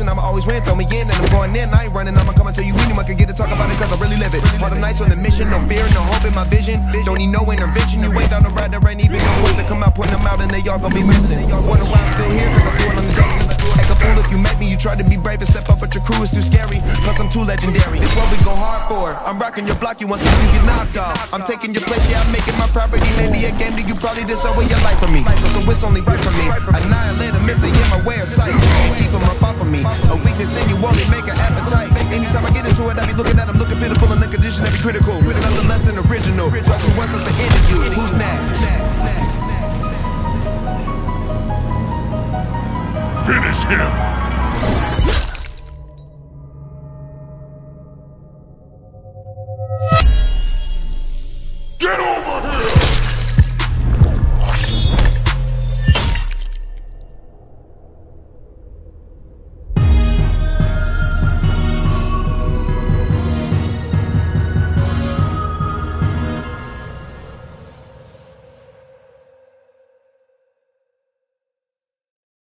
in and I'm going in. I ain't running, I'ma come tell you anyone can get to talk about it cause I really live it. All the nights on the mission, no fear, no hope in my vision. Don't need no intervention. You ain't on the ride, there ain't even no words to come out, putting them out, and they all gonna be missing. Wonder why I'm still here, cause I'm doing on the daily. Act a fool if you met me, you try to be brave and step up, but your crew is too scary. Plus, I'm too legendary. It's what we go hard for. I'm rocking your block, you want to you get knocked off. I'm taking your place, yeah, I'm making my property. Maybe a game that you probably deserve your life for me. So it's only right for me. Annihilate you? Who's next. Finish him!